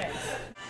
Thanks.